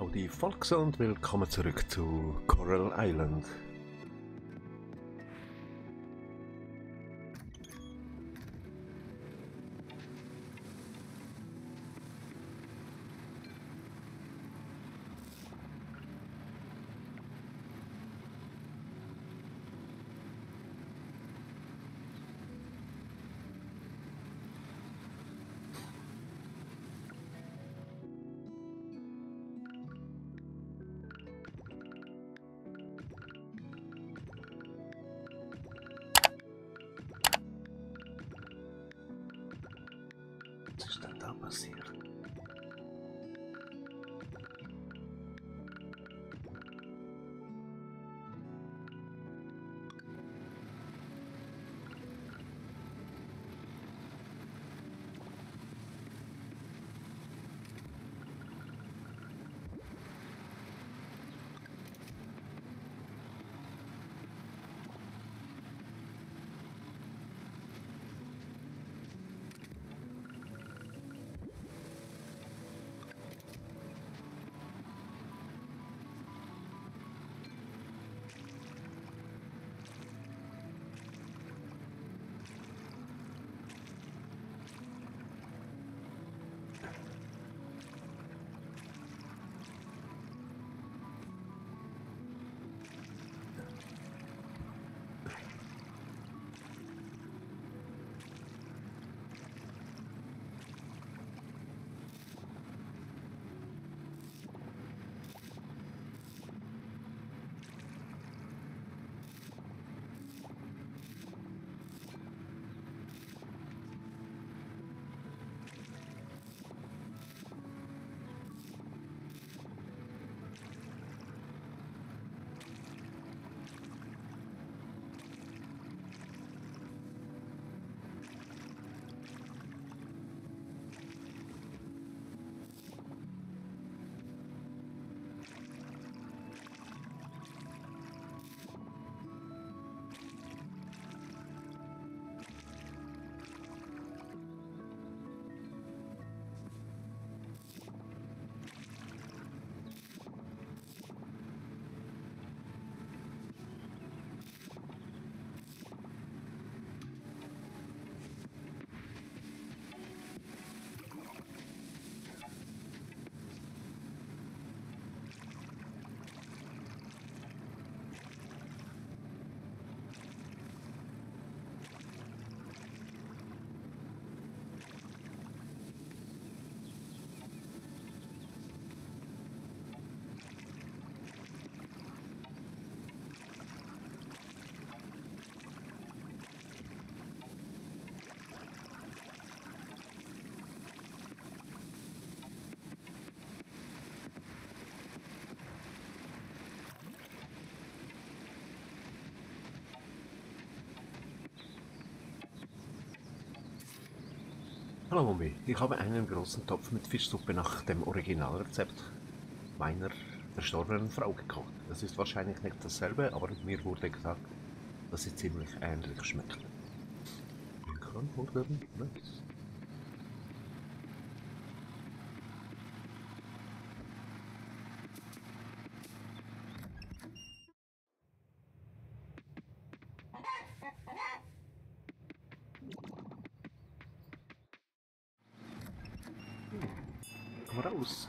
Howdy Volks und willkommen zurück zu Coral Island. Hallo Mumbi, ich habe einen großen Topf mit Fischsuppe nach dem Originalrezept meiner verstorbenen Frau gekocht. Das ist wahrscheinlich nicht dasselbe, aber mir wurde gesagt, dass sie ziemlich ähnlich schmeckt. Willkommen, oder? Nice. Moraus.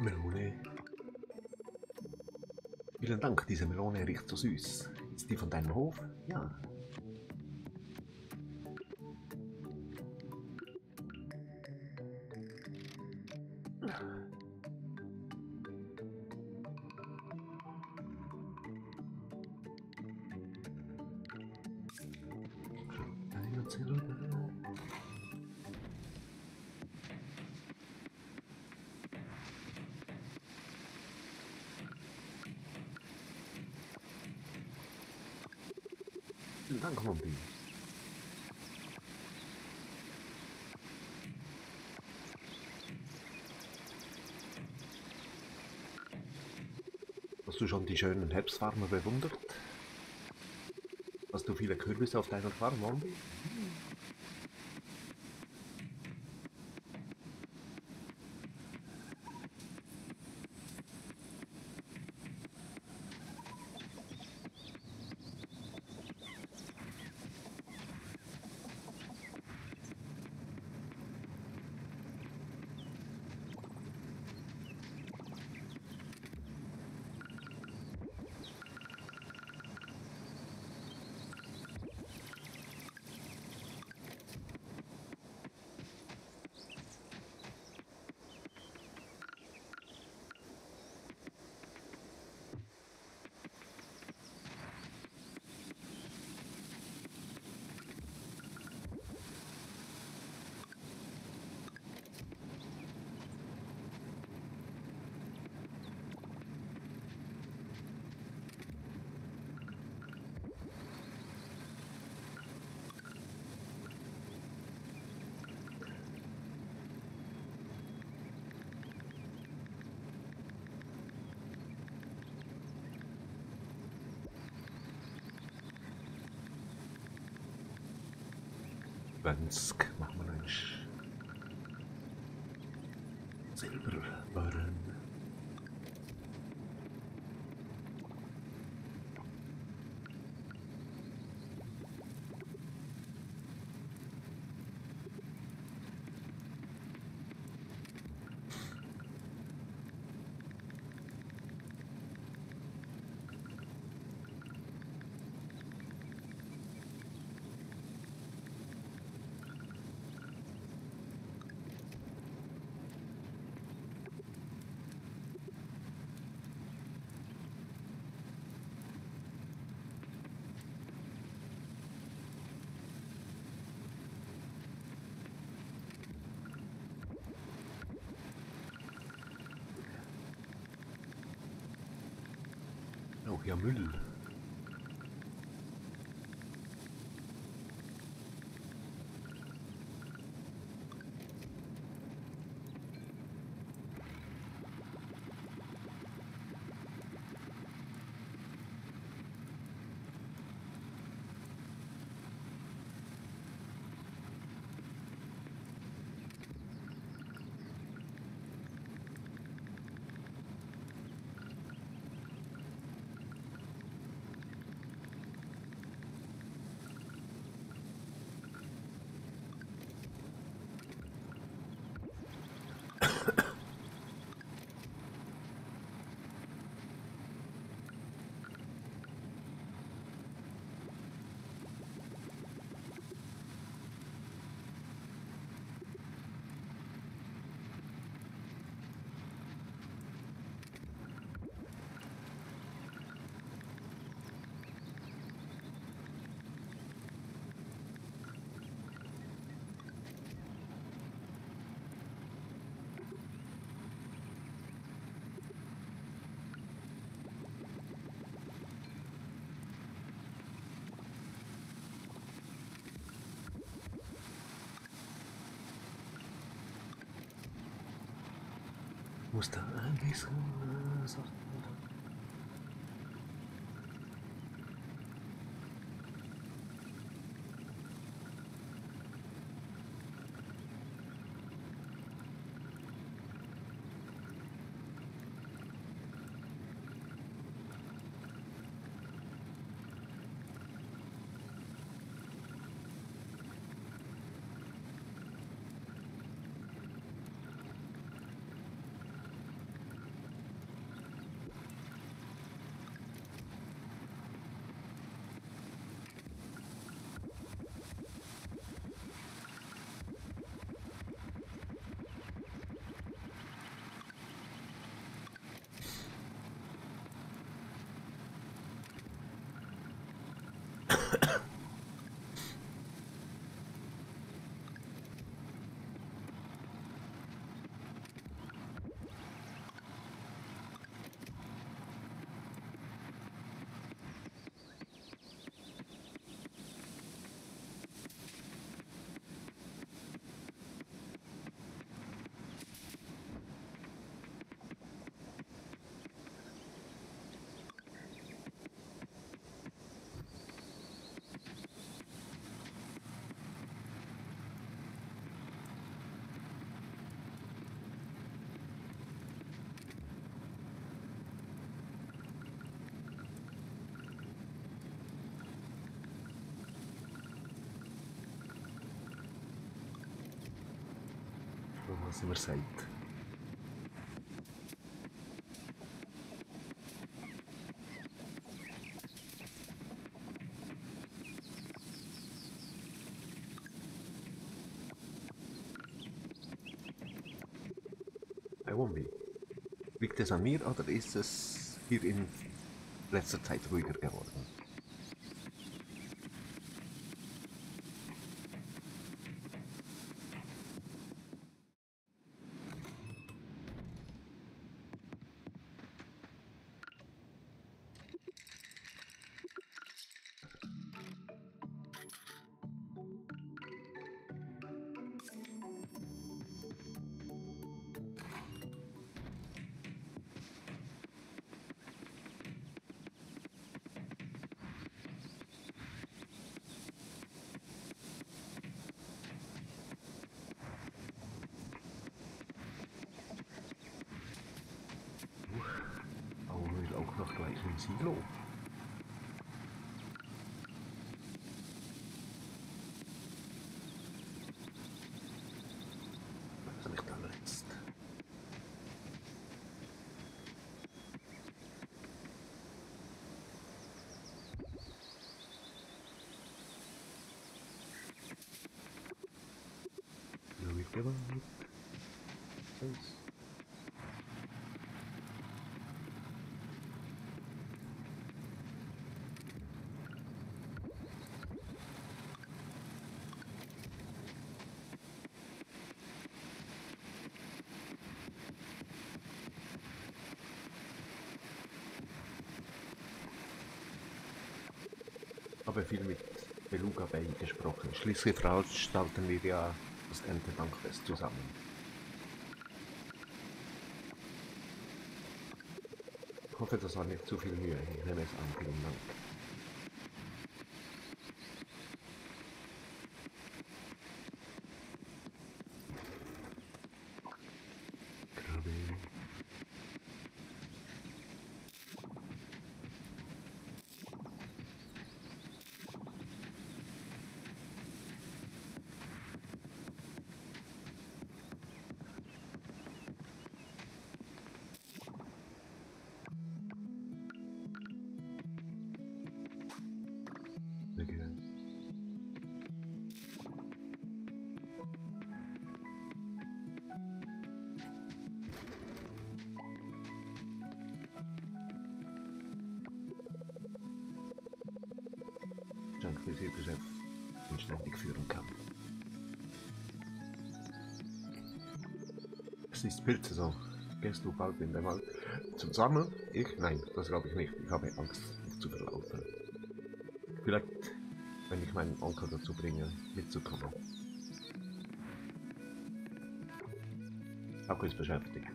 Melone. Vielen Dank, diese Melone riecht so süß. Ist die von deinem Hof? Ja, schon die schönen Herbstfarmer bewundert? Hast du viele Kürbisse auf deiner Farm, Mombi? Wensk machen wir noch Silberbarren. Ja, Müll. Muss da I won't be. Victor Samir oder ist es hier in letzter Zeit ruhiger geworden? Ein Silo. Was habe ich da jetzt? Hier wird gewartet. Eins. Habe viel mit Beluga Bay gesprochen. Schließlich veranstalten wir ja das Erntedankfest zusammen. Ich hoffe, das war nicht zu viel Mühe. Ich nehme es an. Vielen Dank. Geschäft ständig führen kann. Es ist Pilzsaison. Gehst du bald in den Wald zum Sammeln? Ich? Nein, das glaube ich nicht. Ich habe Angst, mich zu verlaufen. Vielleicht, wenn ich meinen Onkel dazu bringe, mitzukommen. Akku ist beschäftigt.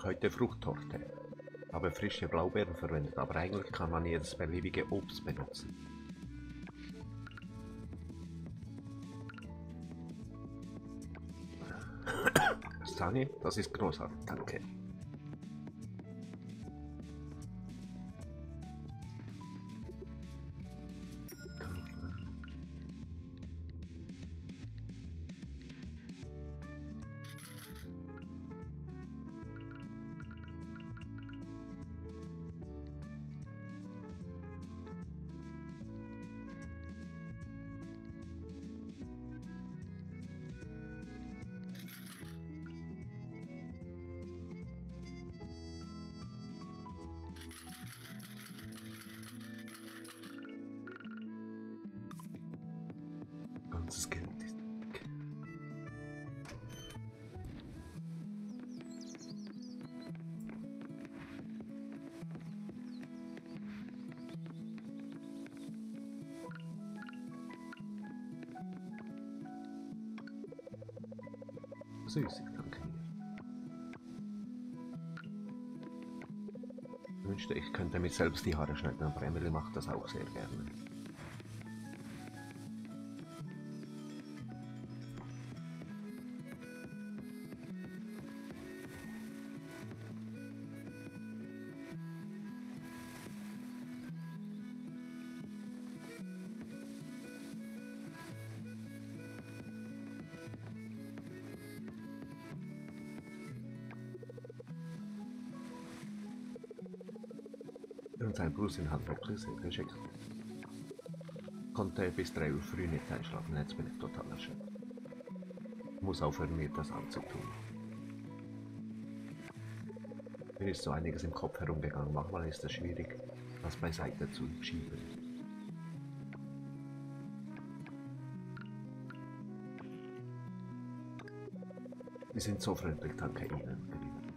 Mache heute Fruchttorte. Habe frische Blaubeeren verwendet, aber eigentlich kann man jedes beliebige Obst benutzen. Sani, das ist großartig, danke. Süßig, danke dir. Ich wünschte, ich könnte mir selbst die Haare schneiden, aber Emily macht das auch sehr gerne. Hat wirklich sehr geschickt. Konnte bis 3 Uhr früh nicht einschlafen, jetzt bin ich total erschöpft. Muss aufhören, mir das anzutun. Mir ist so einiges im Kopf herumgegangen, manchmal ist es schwierig, das beiseite zu schieben. Sie sind so freundlich, danke Ihnen,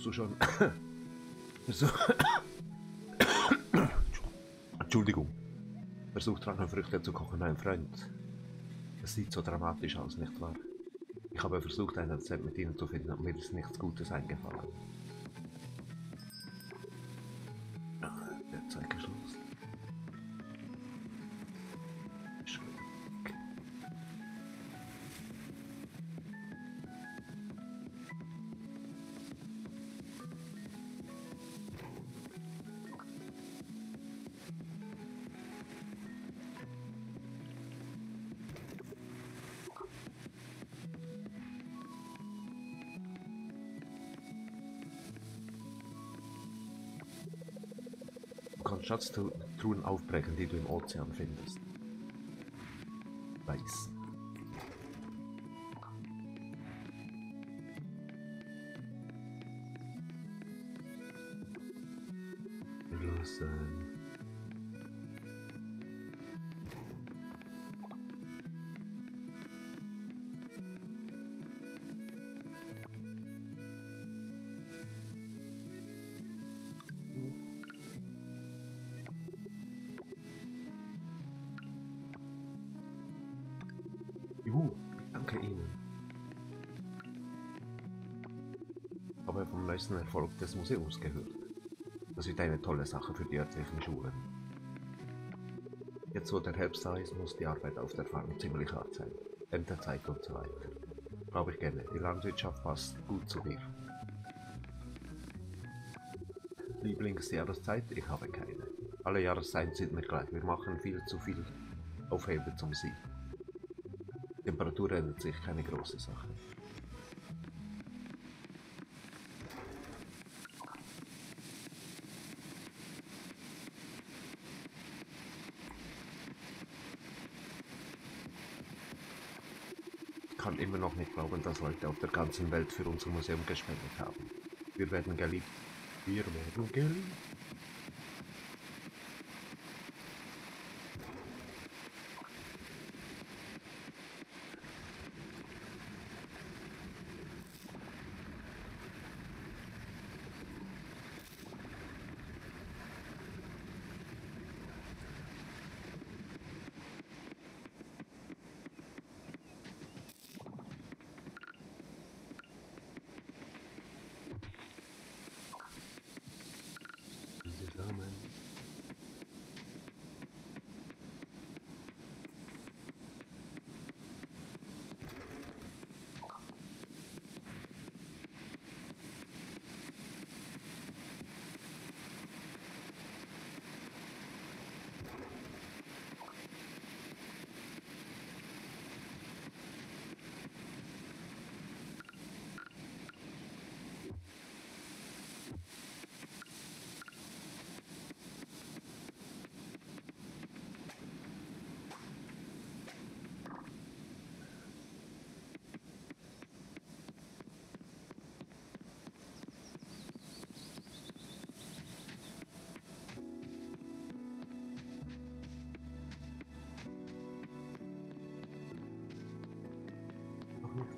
Hast du schon... Versuch... Entschuldigung. Versucht Drachenfrüchte zu kochen, mein Freund. Es sieht so dramatisch aus, nicht wahr? Ich habe versucht, ein Rezept mit Ihnen zu finden, aber mir ist nichts Gutes eingefallen. Kannst Schatztruhen aufbrechen, die du im Ozean findest. Weiß. Losen. Neuesten Erfolg des Museums gehört. Das wird eine tolle Sache für die örtlichen Schulen. Jetzt wo der Herbst da ist, muss die Arbeit auf der Farm ziemlich hart sein. Ernterzeit und so weiter. Glaube ich gerne. Die Landwirtschaft passt gut zu dir. Lieblingsjahreszeit? Ich habe keine. Alle Jahreszeiten sind mir gleich. Wir machen viel zu viel Aufhebe zum Sieg. Temperatur ändert sich, keine große Sache. Ich kann immer noch nicht Leute auf der ganzen Welt für unser Museum gespendet haben. Wir werden geliebt. Wir werden geliebt. Zusammen.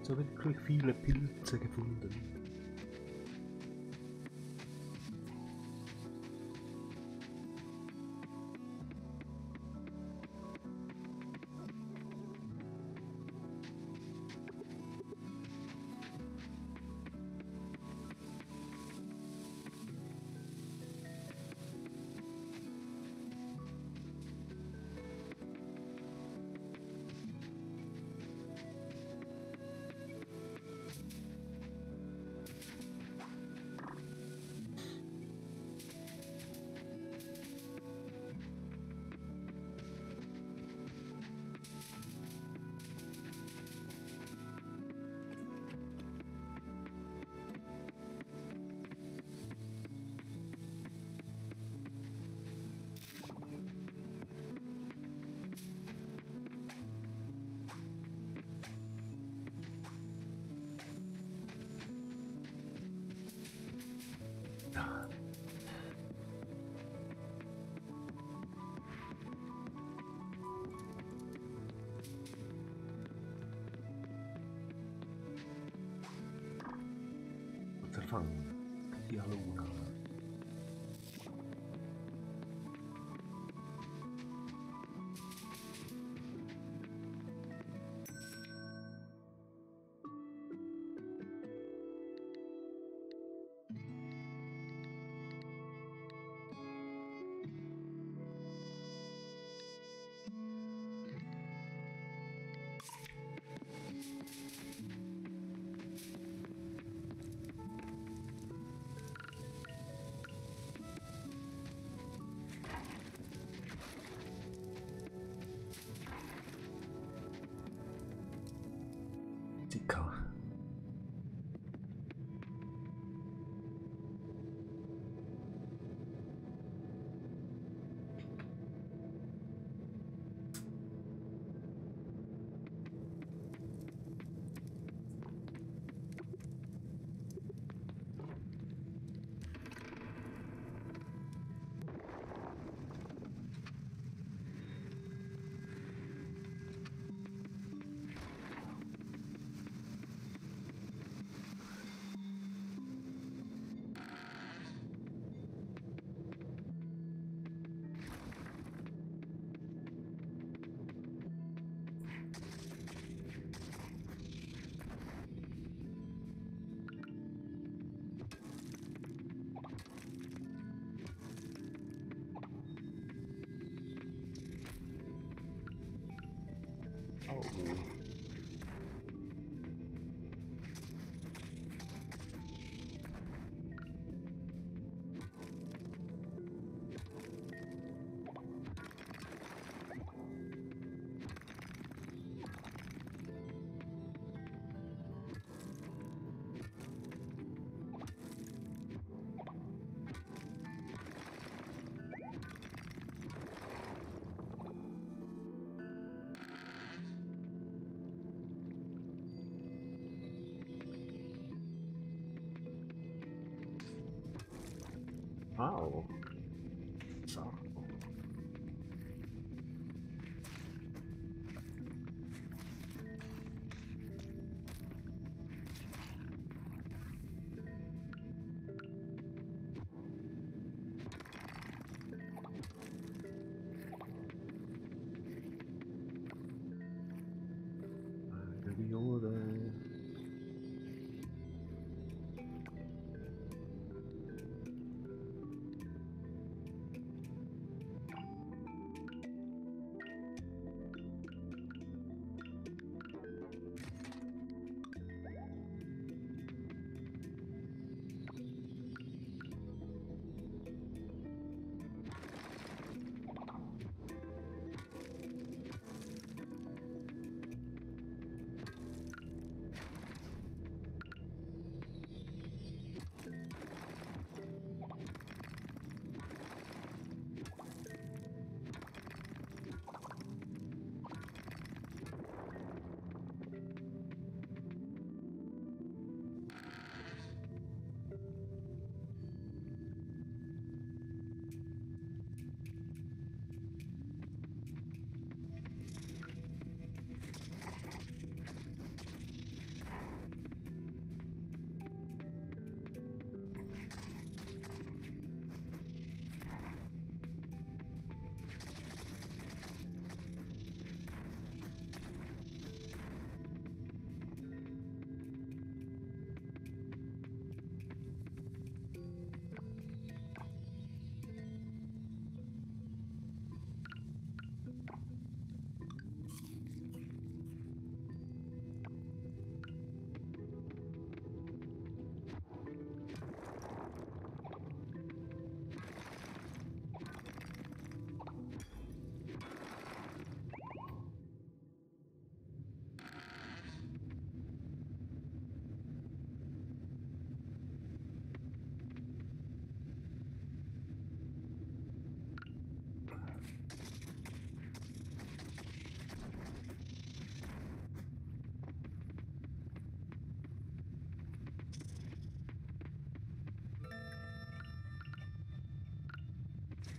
So wirklich viele Pilze gefunden. from Yellow Galactica. Oh,